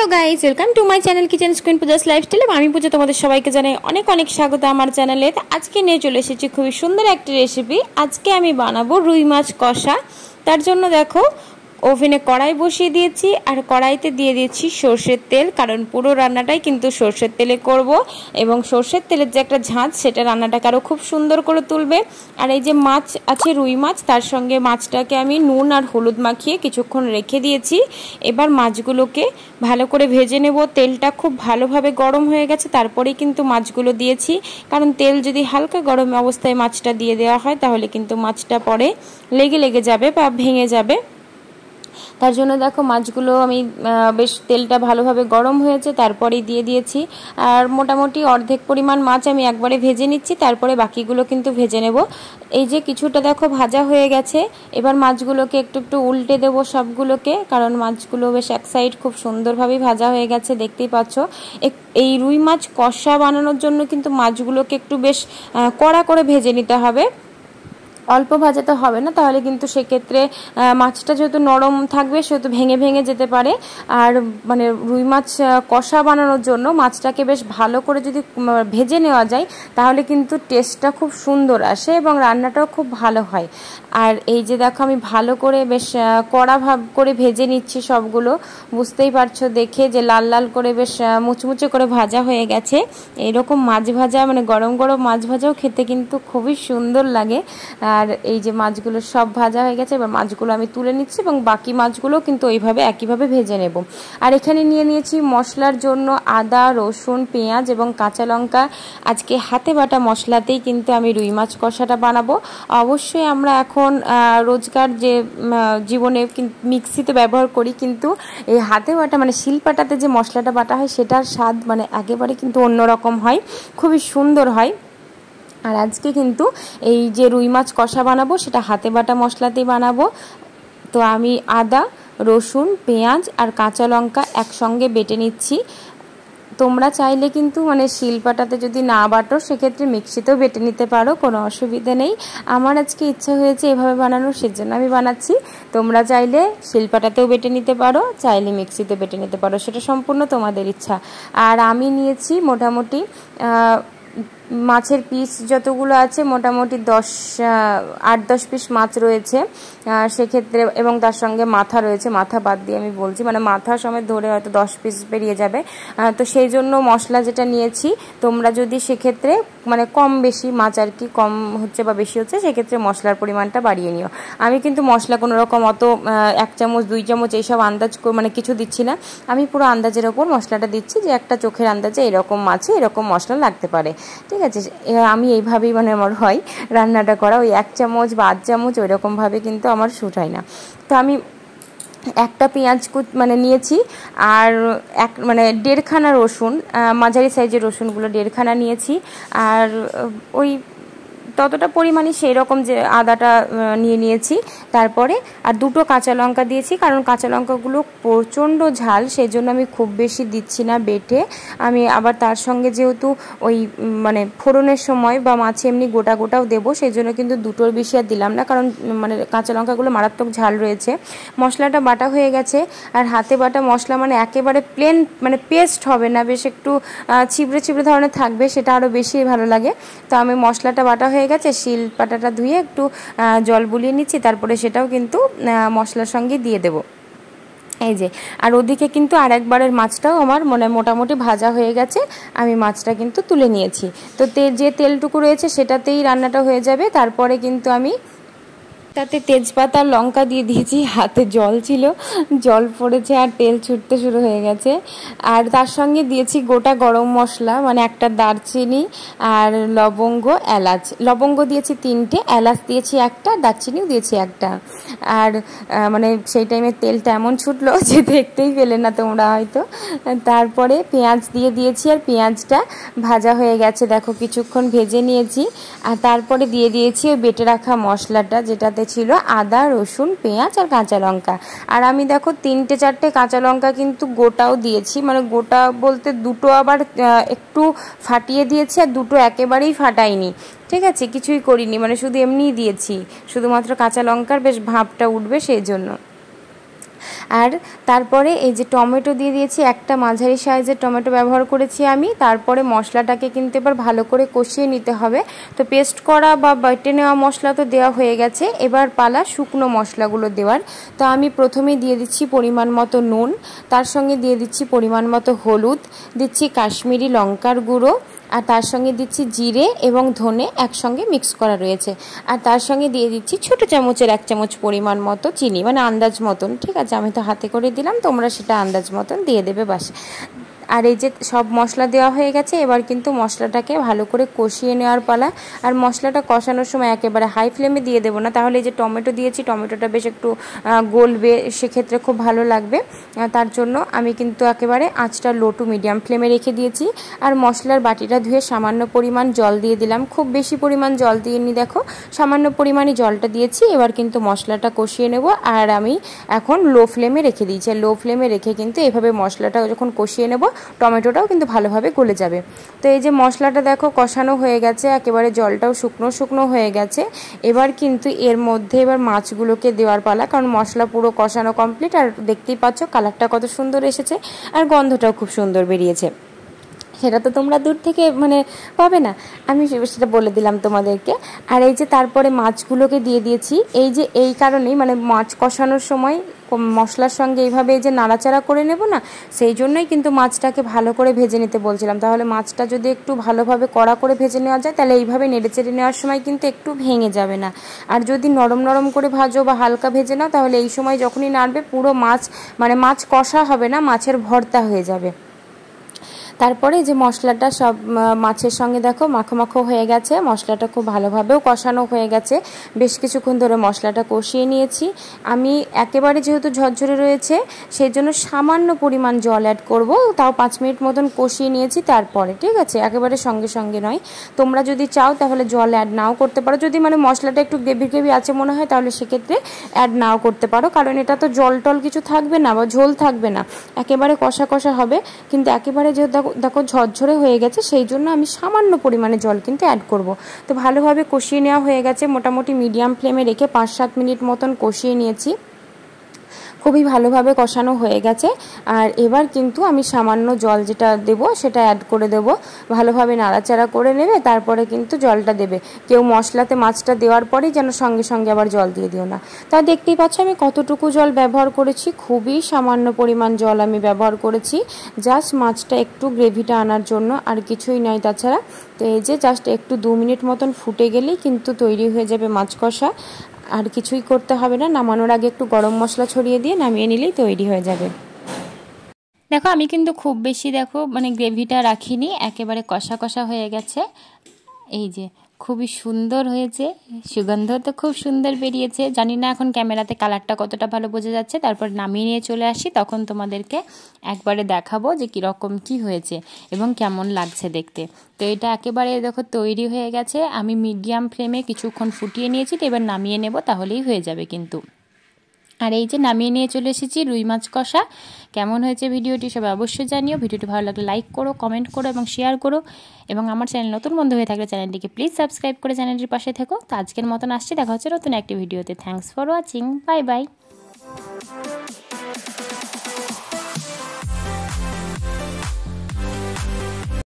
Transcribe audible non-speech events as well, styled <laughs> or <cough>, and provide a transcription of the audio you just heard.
Hello guys welcome to my channel kitchen স্কুইন Puja's lifestyle আমি পুজো, তোমাদের সবাইকে জানাই অনেক অনেক স্বাগত আমার চ্যানেলে আজকে নিয়ে চলে এসেছি খুবই সুন্দর একটি রেসিপি আজকে আমি বানাবো রুই মাছ কষা। তার জন্য দেখো ওভেনে কড়াই বসিয়ে দিয়েছি আর কড়াইতে দিয়ে দিয়েছি সর্ষের তেল, কারণ পুরো রান্নাটাই কিন্তু সর্ষের তেলে করব। এবং সর্ষের তেলের যে একটা ঝাঁজ, সেটা রান্নাটাকে আরও খুব সুন্দর করে তুলবে। আর এই যে মাছ আছে, রুই মাছ, তার সঙ্গে মাছটাকে আমি নুন আর হলুদ মাখিয়ে কিছুক্ষণ রেখে দিয়েছি। এবার মাছগুলোকে ভালো করে ভেজে নেব। তেলটা খুব ভালোভাবে গরম হয়ে গেছে, তারপরেই কিন্তু মাছগুলো দিয়েছি। কারণ তেল যদি হালকা গরম অবস্থায় মাছটা দিয়ে দেওয়া হয়, তাহলে কিন্তু মাছটা পরে লেগে লেগে যাবে বা ভেঙে যাবে। তার জন্য দেখো মাছগুলো আমি বেশ তেলটা ভালোভাবে গরম হয়েছে, তারপরেই দিয়ে দিয়েছি। আর মোটামুটি অর্ধেক পরিমাণ মাছ আমি একবারে ভেজে নিচ্ছি, তারপরে বাকিগুলো কিন্তু ভেজে নেব। এই যে কিছুটা দেখো ভাজা হয়ে গেছে, এবার মাছগুলোকে একটু একটু উল্টে দেব সবগুলোকে, কারণ মাছগুলো বেশ এক সাইড খুব সুন্দরভাবেই ভাজা হয়ে গেছে, দেখতেই পাচ্ছ। এই রুই মাছ কষা বানানোর জন্য কিন্তু মাছগুলোকে একটু বেশ কড়া করে ভেজে নিতে হবে। অল্প ভাজাতে হবে না, তাহলে কিন্তু সেক্ষেত্রে মাছটা যেহেতু নরম থাকবে, সেহেতু ভেঙে ভেঙে যেতে পারে। আর মানে রুই মাছ কষা বানানোর জন্য মাছটাকে বেশ ভালো করে যদি ভেজে নেওয়া যায়, তাহলে কিন্তু টেস্টটা খুব সুন্দর আসে এবং রান্নাটাও খুব ভালো হয়। আর এই যে দেখো, আমি ভালো করে বেশ কড়া ভাব করে ভেজে নিচ্ছি সবগুলো। বুঝতেই পারছ দেখে যে লাল লাল করে বেশ মুচমুচে করে ভাজা হয়ে গেছে। এরকম মাছ ভাজা মানে গরম গরম মাছ ভাজাও খেতে কিন্তু খুবই সুন্দর লাগে। আর এই যে মাছগুলো সব ভাজা হয়ে গেছে, এবার মাছগুলো আমি তুলে নিচ্ছি এবং বাকি মাছগুলো কিন্তু ওইভাবে একইভাবে ভেজে নেব। আর এখানে নিয়ে নিয়েছি মশলার জন্য আদা, রসুন, পেঁয়াজ এবং কাঁচা লঙ্কা। আজকে হাতে বাটা মশলাতেই কিন্তু আমি রুই মাছ কষাটা বানাবো। অবশ্যই আমরা এখন রোজকার যে জীবনে মিক্সিতে ব্যবহার করি কিন্তু এই হাতে বাটা মানে শিলপাটাতে যে মশলাটা বাটা হয়, সেটার স্বাদ মানে একেবারে কিন্তু অন্যরকম হয়। খুবই সুন্দর হয়। আর আজকে কিন্তু এই যে রুই মাছ কষা বানাবো, সেটা হাতে বাটা মশলাতেই বানাবো। তো আমি আদা, রসুন, পেঁয়াজ আর কাঁচা লঙ্কা একসঙ্গে বেটে নিচ্ছি। তোমরা চাইলে কিন্তু মানে শিলপাটাতে যদি না বাটো, সেক্ষেত্রে মিক্সিতেও বেটে নিতে পারো, কোনো অসুবিধে নেই। আমার আজকে ইচ্ছা হয়েছে এভাবে বানানোর সেজন্য আমি বানাচ্ছি। তোমরা চাইলে শিলপাটাতেও বেটে নিতে পারো, চাইলে মিক্সিতে বেটে নিতে পারো, সেটা সম্পূর্ণ তোমাদের ইচ্ছা। আর আমি নিয়েছি মোটামুটি মাছের পিস যতগুলো আছে, মোটামুটি দশ আট, দশ পিস মাছ রয়েছে। সেক্ষেত্রে এবং তার সঙ্গে মাথা রয়েছে, মাথা বাদ দিয়ে আমি বলছি মানে মাথা সময় ধরে হয়তো দশ পিস বেরিয়ে যাবে। তো সেই জন্য মশলা যেটা নিয়েছি, তোমরা যদি সেক্ষেত্রে মানে কম বেশি মাছ আর কি, কম হচ্ছে বা বেশি হচ্ছে, সেক্ষেত্রে মশলার পরিমাণটা বাড়িয়ে নিও। আমি কিন্তু মশলা কোনো রকম অত এক চামচ, দুই চামচ এইসব আন্দাজ মানে কিছু দিচ্ছি না। আমি পুরো আন্দাজের ওপর মশলাটা দিচ্ছি যে একটা চোখের আন্দাজে এরকম মাছে এরকম মশলা লাগতে পারে। ঠিক আছে? আমি এইভাবেই মানে আমার হয়, রান্নাটা করা। ওই এক চামচ বা আধ চামচ ওই রকমভাবে কিন্তু আমার শ্যুট হয় না। তো আমি একটা পেঁয়াজ কুচ মানে নিয়েছি, আর এক মানে দেড়খানা রসুন মাঝারি সাইজের রসুনগুলো দেড়খানা নিয়েছি। আর ওই ততটা পরিমাণে সেই রকম যে আদাটা নিয়ে নিয়েছি। তারপরে আর দুটো কাঁচা লঙ্কা দিয়েছি, কারণ কাঁচা লঙ্কাগুলো প্রচণ্ড ঝাল সেই জন্য আমি খুব বেশি দিচ্ছি না বেটে। আমি আবার তার সঙ্গে যেহেতু ওই মানে ফোড়নের সময় বা মাছে এমনি গোটা গোটাও দেবো সেই জন্য কিন্তু দুটোর বেশি আর দিলাম না, কারণ মানে কাঁচা লঙ্কাগুলো মারাত্মক ঝাল রয়েছে। মশলাটা বাটা হয়ে গেছে, আর হাতে বাটা মশলা মানে একেবারে প্লেন মানে পেস্ট হবে না, বেশ একটু ছিবড়ে ছিবড়ে ধরনের থাকবে, সেটা আরও বেশি ভালো লাগে। তো আমি মশলাটা বাটা হয়ে গেছে, শিল পাটাটা ধুয়ে একটু জল বুলিয়ে নিচ্ছি, তারপরে সেটাও কিন্তু মশলার সঙ্গে দিয়ে দেবো। এই যে, আর ওদিকে কিন্তু আর একবারের মাছটাও আমার মনে মোটামুটি ভাজা হয়ে গেছে, আমি মাছটা কিন্তু তুলে নিয়েছি। তো, যে তেলটুকু রয়েছে সেটাতেই রান্নাটা হয়ে যাবে, তারপরে কিন্তু আমি তাতে তেজপাতা, লঙ্কা দিয়ে দিয়েছি, হাতে জল ছিল, জল পড়েছে আর তেল ছুটতে শুরু হয়ে গেছে। আর তার সঙ্গে দিয়েছি গোটা গরম মশলা মানে একটা দারচিনি আর লবঙ্গ, এলাচ। লবঙ্গ দিয়েছি তিনটে, এলাচ দিয়েছি একটা, দারচিনিও দিয়েছি একটা। আর মানে সেই টাইমে তেলটা এমন ছুটলো <laughs> যে দেখতেই পেলে না তোমরা হয়তো। তারপরে পেঁয়াজ দিয়ে দিয়েছি আর পেঁয়াজটা ভাজা হয়ে গেছে। দেখো, কিছুক্ষণ ভেজে নিয়েছি। আর তারপরে দিয়ে দিয়েছি ওই বেটে রাখা মশলাটা, যেটাতে সাথে ছিল আদা, রসুন, পেঁয়াজ আর কাঁচা লঙ্কা। আর আমি দেখো তিনটে, চারটে কাঁচা লঙ্কা কিন্তু গোটাও দিয়েছি। মানে গোটা বলতে দুটো আবার একটু ফাটিয়ে দিয়েছি আর দুটো একেবারেই ফাটাইনি। ঠিক আছে? কিছুই করিনি। মানে শুধু এমনিই দিয়েছি। শুধুমাত্র কাঁচা লঙ্কার বেশ ভাবটা উঠবে সেই জন্য। আর তারপরে এই যে টমেটো দিয়ে দিয়েছি, একটা মাঝারি সাইজের টমেটো ব্যবহার করেছি আমি। তারপরে মশলাটাকে কিন্তু এবার ভালো করে কষিয়ে নিতে হবে। তো পেস্ট করা বা বেটে নেওয়া মশলা তো দেওয়া হয়ে গেছে। এবার পালা শুকনো মশলাগুলো দেওয়ার। তো আমি প্রথমেই দিয়ে দিচ্ছি পরিমাণ মতো নুন, তার সঙ্গে দিয়ে দিচ্ছি পরিমাণ মতো হলুদ, দিচ্ছি কাশ্মীরি লঙ্কার গুঁড়ো আর তার সঙ্গে দিচ্ছি জিরে এবং ধনে একসঙ্গে মিক্স করা রয়েছে। আর তার সঙ্গে দিয়ে দিচ্ছি ছোটো চামচের এক চামচ পরিমাণ মতো চিনি মানে আন্দাজ মতন, ঠিক আছে? আমি তো হাতে করে দিলাম, তোমরা সেটা আন্দাজ মতন দিয়ে দেবে বাস আর এই যে সব মশলা দেওয়া হয়ে গেছে, এবার কিন্তু মশলাটাকে ভালো করে কষিয়ে নেওয়ার পালা। আর মশলাটা কষানোর সময় একেবারে হাই ফ্লেমে দিয়ে দেবো না। তাহলে এই যে টমেটো দিয়েছি, টমেটোটা বেশ একটু গলবে, সেক্ষেত্রে খুব ভালো লাগবে। তার জন্য আমি কিন্তু একেবারে আঁচটা লো টু মিডিয়াম ফ্লেমে রেখে দিয়েছি। আর মশলার বাটিটা ধুয়ে সামান্য পরিমাণ জল দিয়ে দিলাম। খুব বেশি পরিমাণ জল দিয়ে নি দেখো। সামান্য পরিমাণে জলটা দিয়েছি। এবার কিন্তু মশলাটা কষিয়ে নেব। আর আমি এখন লো ফ্লেমে রেখে দিয়েছি। লো ফ্লেমে রেখে কিন্তু এভাবে মশলাটা যখন কষিয়ে নেব টমেটোটাও কিন্তু ভালোভাবে গলে যাবে। তো এই যে মশলাটা দেখো, কষানো হয়ে গেছে, একেবারে জলটাও শুকনো শুকনো হয়ে গেছে। এবার কিন্তু এর মধ্যে এবার মাছগুলোকে দেওয়ার পালা, কারণ মশলা পুরো কষানো কমপ্লিট আর দেখতেই পাচ্ছ কালারটা কত সুন্দর এসেছে, আর গন্ধটাও খুব সুন্দর বেরিয়েছে। সেটা তো তোমরা দূর থেকে মানে পাবে না। আমি সেটা বলে দিলাম তোমাদেরকে। আর এই যে তারপরে মাছগুলোকে দিয়ে দিয়েছি, এই যে এই কারণেই মানে মাছ কষানোর সময় মশলার সঙ্গে এইভাবে যে নাড়াচাড়া করে নেব না, সেই জন্যই কিন্তু মাছটাকে ভালো করে ভেজে নিতে বলছিলাম। তাহলে মাছটা যদি একটু ভালোভাবে কড়া করে ভেজে নেওয়া যায়, তাহলে এইভাবে নেড়েচেড়ে নেওয়ার সময় কিন্তু একটু ভেঙে যাবে না। আর যদি নরম নরম করে ভাজো বা হালকা ভেজে নাও, তাহলে এই সময় যখনই নাড়বে, পুরো মাছ মানে মাছ কষা হবে না, মাছের ভর্তা হয়ে যাবে। তারপরে যে মশলাটা সব মাছের সঙ্গে দেখো মাখো মাখো হয়ে গেছে। মশলাটা খুব ভালোভাবেও কষানো হয়ে গেছে। বেশ কিছুক্ষণ ধরে মশলাটা কষিয়ে নিয়েছি। আমি একেবারে যেহেতু ঝরঝরে রয়েছে সেই জন্য সামান্য পরিমাণ জল অ্যাড করব। তাও পাঁচ মিনিট মতন কষিয়ে নিয়েছি তারপরে, ঠিক আছে? একেবারে সঙ্গে সঙ্গে নয়। তোমরা যদি চাও তাহলে জল অ্যাড নাও করতে পারো। যদি মানে মশলাটা একটু গ্রেভি গ্রেভি আছে মনে হয়, তাহলে সেক্ষেত্রে অ্যাড নাও করতে পারো। কারণ এটা তো জল টল কিছু থাকবে না বা ঝোল থাকবে না। একেবারে কষা কষা হবে। কিন্তু একেবারে যেহেতু দেখো ঝরঝরে হয়ে গেছে, সেই জন্য আমি সামান্য পরিমাণে জল কিন্তু অ্যাড করব। তো ভালোভাবে কষিয়ে নেওয়া হয়ে গেছে, মোটামুটি মিডিয়াম ফ্লেমে রেখে পাঁচ সাত মিনিট মতন কষিয়ে নিয়েছি। খুবই ভালোভাবে কষানো হয়ে গেছে। আর এবার কিন্তু আমি সামান্য জল যেটা দেব সেটা অ্যাড করে দেব। ভালোভাবে নাড়াচাড়া করে নেবে, তারপরে কিন্তু জলটা দেবে। কেউ মশলাতে মাছটা দেওয়ার পরেই যেন সঙ্গে সঙ্গে আবার জল দিয়ে দিও না। তা দেখতেই পাচ্ছ আমি কতটুকু জল ব্যবহার করেছি। খুবই সামান্য পরিমাণ জল আমি ব্যবহার করেছি। জাস্ট মাছটা একটু গ্রেভিটা আনার জন্য আর কিছুই নয় তাছাড়া। তো এই যে জাস্ট একটু দু মিনিট মতন ফুটে গেলেই কিন্তু তৈরি হয়ে যাবে মাছ কষা। আর কিছুই করতে হবে না, নামানোর আগে একটু গরম মশলা ছড়িয়ে দিয়ে নামিয়ে নিলেই তৈরি হয়ে যাবে। দেখো, আমি কিন্তু খুব বেশি দেখো মানে গ্রেভিটা রাখিনি, একেবারে কষা কষা হয়ে গেছে। এই যে, খুবই সুন্দর হয়েছে, সুগন্ধ তো খুব সুন্দর বেরিয়েছে। জানি না এখন ক্যামেরাতে কালারটা কতটা ভালো বোঝা যাচ্ছে, তারপর নামিয়ে নিয়ে চলে আসি, তখন তোমাদেরকে একবারে দেখাবো যে কীরকম কি হয়েছে এবং কেমন লাগছে দেখতে। তো এটা একেবারে দেখো তৈরি হয়ে গেছে, আমি মিডিয়াম ফ্লেমে কিছুক্ষণ ফুটিয়ে নিয়েছি, তো এবার নামিয়ে নেব, তাহলেই হয়ে যাবে কিন্তু। আর এই যে নামিয়ে নিয়ে চলে এসেছি রুই মাছ কষা। কেমন হয়েছে ভিডিওটি সব অবশ্যই জানিও। ভিডিওটি ভালো লাগলে লাইক করো, কমেন্ট করো এবং শেয়ার করো। এবং আমার চ্যানেল নতুন বন্ধু হয়ে থাকলে চ্যানেলটিকে প্লিজ সাবস্ক্রাইব করে চ্যানেলটির পাশে থেকো। তো আজকের মতন আসছি। দেখা হচ্ছে নতুন একটি ভিডিওতে। Thanks for watching bye bye